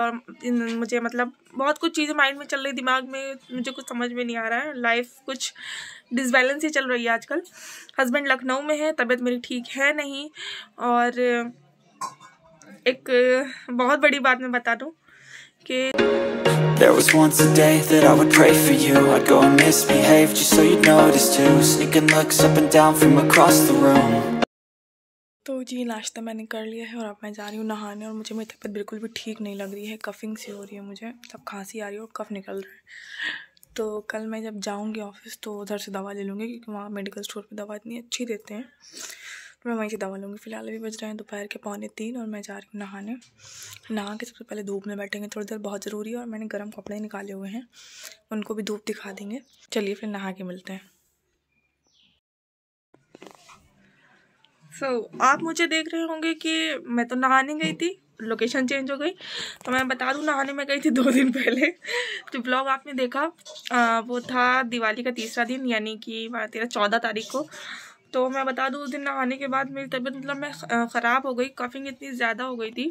और मुझे मतलब बहुत कुछ चीज़ें माइंड में चल रही दिमाग में मुझे कुछ समझ में नहीं आ रहा है लाइफ कुछ डिसबैलेंस ही चल रही है आजकल हस्बैंड लखनऊ में है तबीयत मेरी ठीक है नहीं और एक बहुत बड़ी बात मैं बता दूँ कि There was once a day that I would pray for you I'd go and misbehave just so you'd notice too Sneaking looks up and down from across the room तो जी, नाश्ता मैंने कर लिया है और अब मैं जा रही हूँ नहाने और मुझे मेरी तबीयत बिल्कुल भी ठीक नहीं लग रही है। कफिंग सी हो रही है मुझे, सब खांसी आ रही है और कफ निकल रहा है। तो कल मैं जब जाऊँगी ऑफ़िस तो उधर से दवा ले लूँगी क्योंकि वहाँ मेडिकल स्टोर पर दवा इतनी अच्छी देते हैं। तो मैं वहीं से दवा लूँगी। फ़िलहाल अभी बज रहे हैं दोपहर के पौने तीन और मैं जा रही हूँ नहाने। नहा के सबसे पहले धूप में बैठेंगे, थोड़ी देर बहुत ज़रूरी है और मैंने गर्म कपड़े निकाले हुए हैं, उनको भी धूप दिखा देंगे। चलिए फिर नहा के मिलते हैं। सो so, आप मुझे देख रहे होंगे कि मैं तो नहाने गई थी लोकेशन चेंज हो गई। तो मैं बता दूँ नहाने में गई थी दो दिन पहले। जो ब्लॉग आपने देखा आ, वो था दिवाली का तीसरा दिन यानी कि तेरह चौदह तारीख को। तो मैं बता दूँ उस दिन नहाने के बाद मेरी तबीयत मतलब मैं ख़राब हो गई कफिंग इतनी ज़्यादा हो गई थी।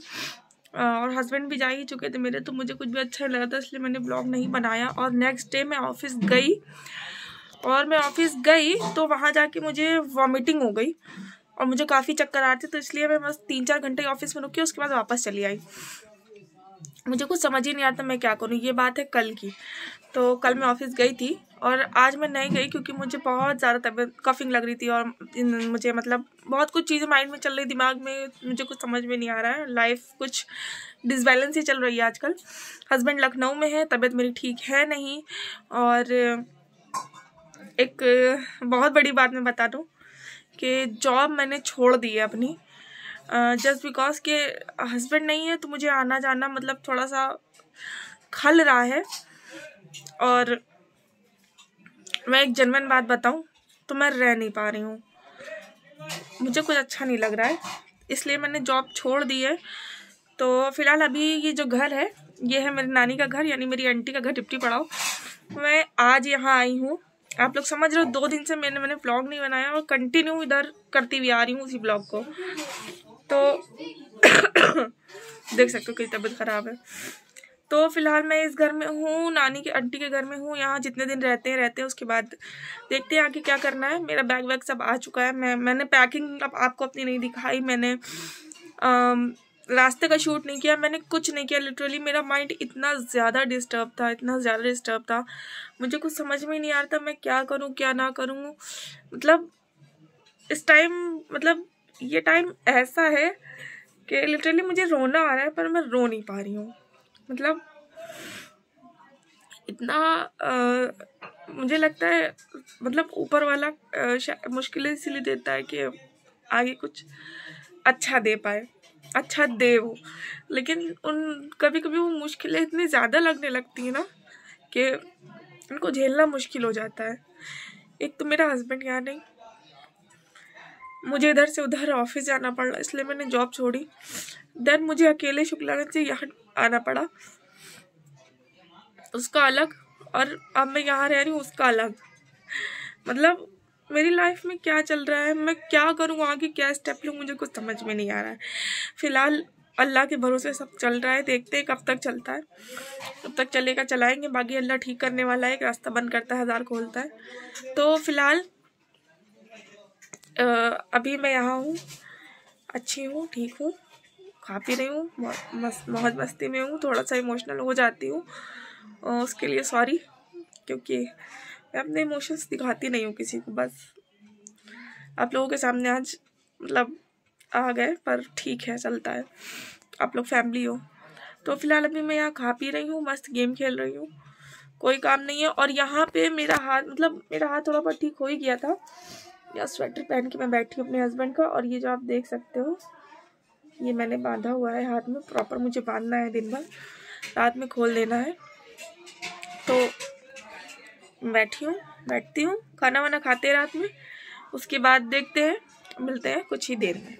और हस्बैंड भी जा ही चुके थे मेरे तो मुझे कुछ भी अच्छा नहीं लगा था इसलिए मैंने ब्लॉग नहीं बनाया। और नेक्स्ट डे मैं ऑफ़िस गई। और मैं ऑफ़िस गई तो वहाँ जाके मुझे वॉमिटिंग हो गई। और मुझे काफ़ी चक्कर आते तो इसलिए मैं बस तीन चार घंटे ऑफ़िस में रुकी उसके बाद वापस चली आई। मुझे कुछ समझ ही नहीं आता मैं क्या करूँ, ये बात है कल की। तो कल मैं ऑफ़िस गई थी और आज मैं नहीं गई क्योंकि मुझे बहुत ज़्यादा तबीयत कफिंग लग रही थी और मुझे मतलब बहुत कुछ चीज़ें माइंड में चल रही, दिमाग में मुझे कुछ समझ में नहीं आ रहा है। लाइफ कुछ डिसबैलेंस ही चल रही है आजकल। हस्बैंड लखनऊ में है, तबीयत मेरी ठीक है नहीं और एक बहुत बड़ी बात मैं बता दूँ कि जॉब मैंने छोड़ दी है अपनी। जस्ट बिकॉज़ के हस्बैंड नहीं है तो मुझे आना जाना मतलब थोड़ा सा खल रहा है। और मैं एक जनवन बात बताऊँ तो मैं रह नहीं पा रही हूँ। मुझे कुछ अच्छा नहीं लग रहा है, इसलिए मैंने जॉब छोड़ दी है। तो फ़िलहाल अभी ये जो घर है, ये है मेरी नानी का घर, यानी मेरी आंटी का घर, डिप्टी पड़ाओ मैं आज यहाँ आई हूँ। आप लोग समझ रहे हो, दो दिन से मैंने मैंने ब्लॉग नहीं बनाया और कंटिन्यू इधर करती हुई आ रही हूँ उसी ब्लॉग को। तो देख सकते हो कि तबीयत ख़राब है। तो फ़िलहाल मैं इस घर में हूँ, नानी के, आंटी के घर में हूँ, यहाँ जितने दिन रहते हैं रहते हैं, उसके बाद देखते हैं आगे क्या करना है। मेरा बैग वैग सब आ चुका है। मैं, मैंने पैकिंग अब आपको अपनी नहीं दिखाई, मैंने रास्ते का शूट नहीं किया मैंने कुछ नहीं किया लिटरली मेरा माइंड इतना ज़्यादा डिस्टर्ब था इतना ज़्यादा डिस्टर्ब था। मुझे कुछ समझ में नहीं आ रहा था मैं क्या करूँ क्या ना करूँ। मतलब इस टाइम मतलब ये टाइम ऐसा है कि लिटरली मुझे रोना आ रहा है पर मैं रो नहीं पा रही हूँ। मतलब इतना आ, मुझे लगता है मतलब ऊपर वाला मुश्किलें इसीलिए देता है कि आगे कुछ अच्छा दे पाए। अच्छा दे वो लेकिन उन कभी कभी वो मुश्किलें इतनी ज़्यादा लगने लगती हैं ना कि उनको झेलना मुश्किल हो जाता है। एक तो मेरा हस्बैंड यहाँ नहीं। मुझे इधर से उधर ऑफ़िस जाना पड़ा, इसलिए मैंने जॉब छोड़ी। देन मुझे अकेले शुक्लागंज से यहाँ आना पड़ा। उसका अलग और अब मैं यहाँ रह रही हूँ, उसका अलग। मतलब मेरी लाइफ में क्या चल रहा है? मैं क्या करूँ आगे? क्या स्टेप लूँ? मुझे कुछ समझ में नहीं आ रहा है। फ़िलहाल अल्लाह के भरोसे सब चल रहा है। देखते हैं कब तक चलता है। कब तक चलेगा? चलाएँगे। बाकी अल्लाह ठीक करने वाला है। एक रास्ता बंद करता है, हज़ार खोलता है। तो फ़िलहाल अभी मैं यहाँ हूँ। अच्छी हूँ, ठीक हूँ। खा पी रही हूँ। मौज मस्ती में हूँ। थोड़ा सा इमोशनल हो जाती हूँ। उसके लिए सॉरी क्योंकि मैं अपने इमोशंस दिखाती नहीं हूँ किसी को, बस। आप लोगों के सामने आज मतलब आ गए, पर ठीक है, चलता है। आप लोग फैमिली हो। तो फ़िलहाल अभी मैं यहाँ खा पी रही हूँ, मस्त गेम खेल रही हूँ। कोई काम नहीं है। और यहाँ पे मेरा हाथ मतलब मेरा हाथ थोड़ा बहुत ठीक हो ही गया था। या स्वेटर पहन के मैं बैठी हूँ अपने हस्बैंड का। और ये जो आप देख सकते हो, ये मैंने बांधा हुआ है हाथ में। प्रॉपर मुझे बांधना है दिन भर। रात में खोल देना है। तो बैठी हूँ, बैठती हूँ खाना वाना खाते रात में। उसके बाद देखते हैं, मिलते हैं कुछ ही देर में।